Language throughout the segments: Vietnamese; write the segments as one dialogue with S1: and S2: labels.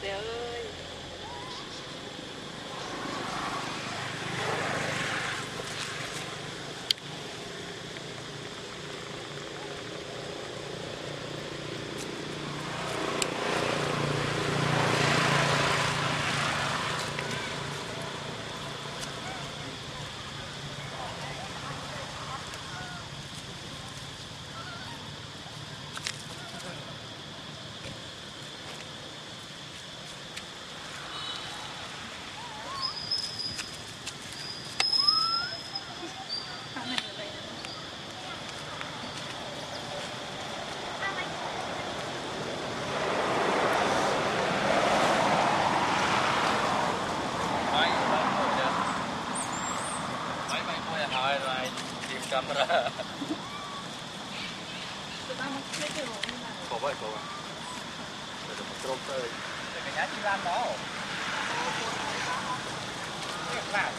S1: sale
S2: camera.
S3: Bỏ vậy, bỏ vậy. Để được một trộm tới.
S2: Để cái nhá chi lan đó. Cái nào?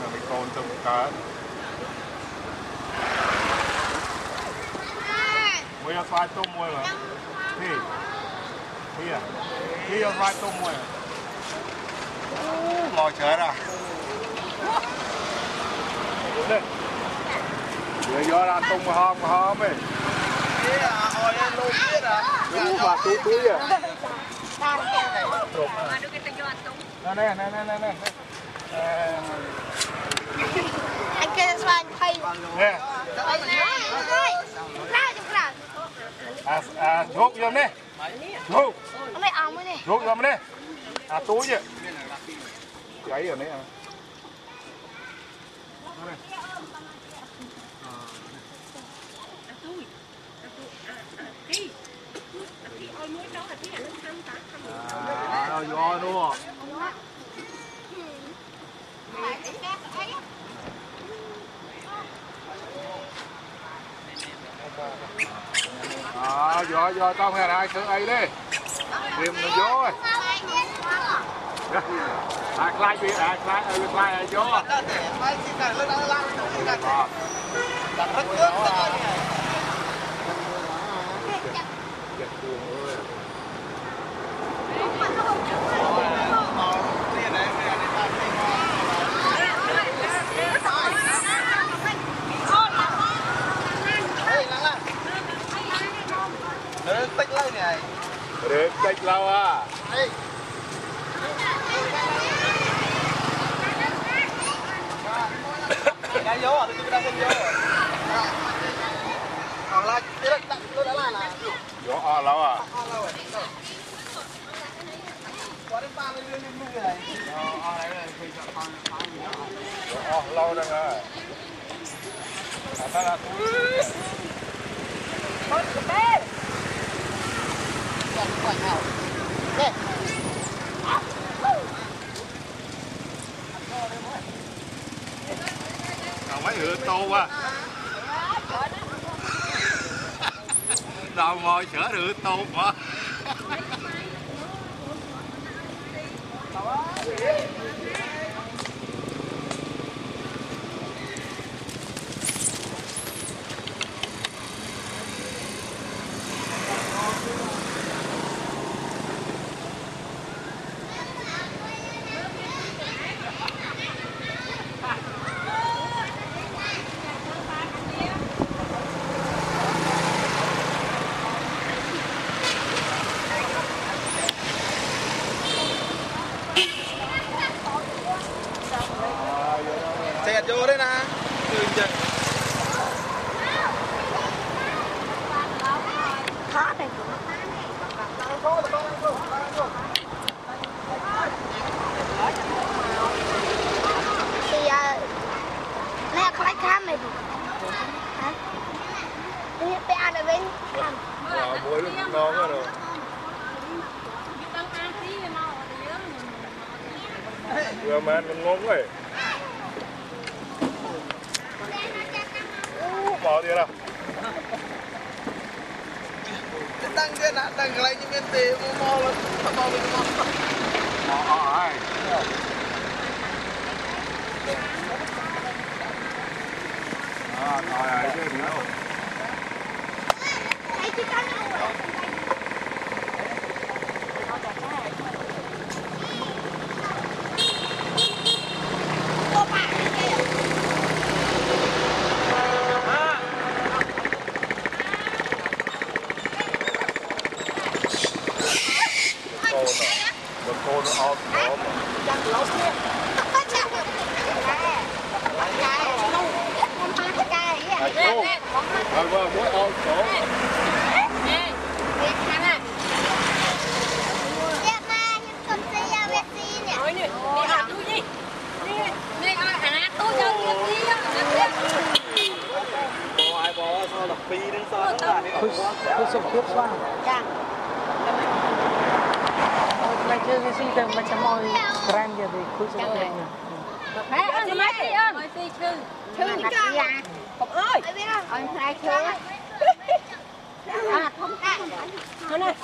S3: Là mình có trong cá. xoay tôm mùi rồi, Thì. Thì à. Thì ăn xoay tôm mùi rồi, Lò chết à. Đây. Giờ do là tôm mà hôm mà hôm ấy.
S2: Cái à, hồi lên luôn biết à.
S3: Đúng mà túi túi à.
S1: Aduh
S4: kita jual.
S3: Nè nè nè nè nè nè. Nè.
S1: Anh kia xoay thay.
S3: Nè.
S1: Thay ra.
S3: À, à, rút vô nè. Rút.
S1: Hôm nay ong mới nè.
S3: Rút vô nè. À, túi vậy. Giấy rồi nè. À, vô đúng không? យកយកតោះមិនអាចធ្វើអីទេ
S1: ព្រាមនឹងយក
S3: ហើយតែខ្លាចវាដែរខ្លាចឲ្យវាខ្លាចឲ្យយក
S2: តែតែឲ្យគេតែលើកឡើងឡើងទៅត
S3: ែរឹ
S2: កទៅ à, tôi đang lên
S3: vô. Hoặc lâu à.
S2: Có đến ba mươi lên lên này.
S3: Vô à lâu đang à. À, ta là túi. Mấy à. Đồ ngồi sữa được tô mà. còn ngon quá bỏ tiền ra?
S2: tăng cái nạn tăng cái như bên tề mau mau lên mò lên mò.
S3: Mò ai à rồi ai chưa nữa
S1: ai chưa tăng đâu Rồi
S3: qua muối ô chỗ.
S5: Khusuk khusuk quá.
S1: Dạ.
S5: Mà chưa cái sinh tầm mà chấm ôi
S1: gram
S5: giờ thì khusuk. Dạ.
S1: Mà phải ăn mấy cái
S4: ơn. Mấy phi chư.
S1: Chư. Chư.
S4: Cục ơi.
S1: Ôi, hai chưa. À, không cá. Thôi
S4: nè.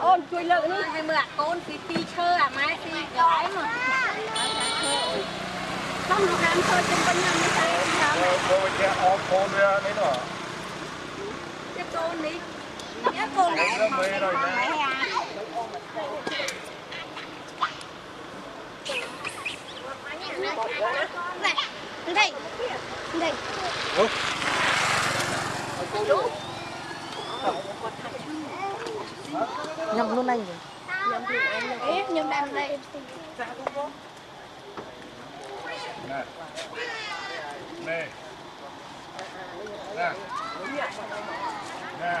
S4: Ôn chui lự đi. Hai mượn con thì ti chơ à mai thì giỏi mà.
S1: Không được ăn thôi chân bên nhau mới
S4: thấy.
S3: Cô kia ôm cô ra đấy nữa,
S4: Cái con đi.
S1: Cái con này. Nó mê rồi nè. À. Này, đây. Đây.
S5: Nhầm luôn anh rồi.
S1: Nhầm luôn anh rồi. Ép nhầm đàn này.
S3: Nè. Nè. Nè. Nè.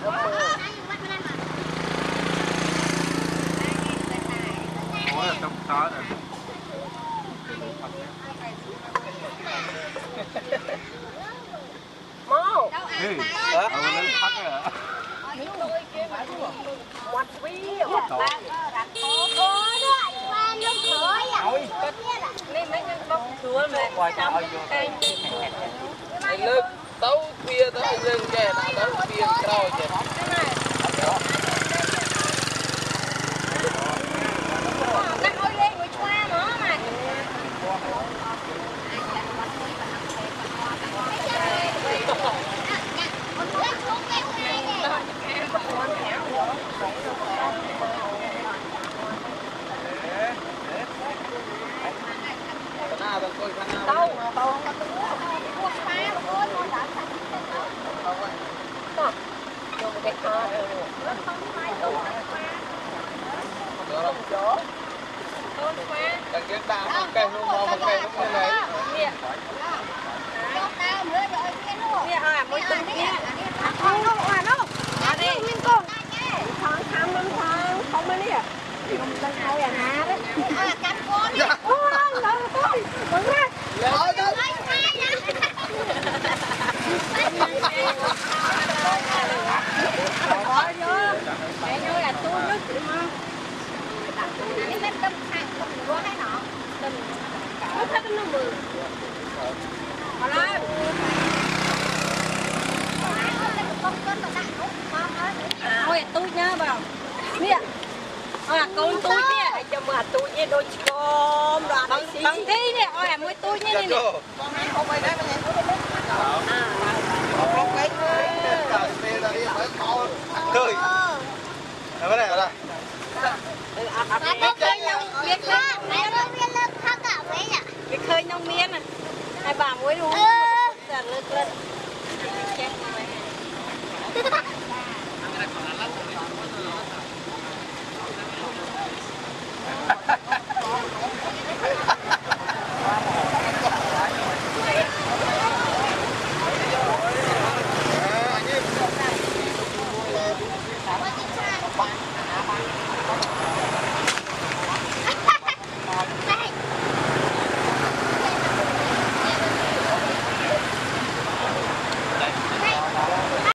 S1: ហេអូលើ
S3: ផឹកអត់
S1: ដូចគេមកគ
S4: ាត់វីគាត់បាន
S1: រាក់អូអូនោះបានលុយក្រោយអូយគាត់
S4: នេះមិនខ្ញុំបុកស្រួលមែនគាត់ឲ្យយកទៅលើក
S2: ទៅវាទៅយើងចេះដល់ទ
S1: ៅ
S2: វ
S1: ាក្រោ
S2: យចេ
S4: ះ Thôi tôi nhá vào Nè à con tôi nè Hãy cho mà tôi đôi chôm đoàn Bằng, bằng thi nè Ôi à mới tôi nhé nè
S1: Hãy subscribe cho kênh Ghiền
S2: Mì Gõ Để không
S1: bỏ lỡ những video hấp dẫn
S4: ឃើញក្នុងមានហើយបាទមួយរួម Ơ. តែលើកលើកចេះ